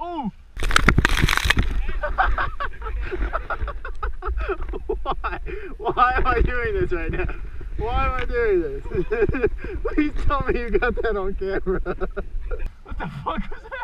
oh! Why? Why am I doing this right now? Why am I doing this? Please tell me you got that on camera. What the fuck was that?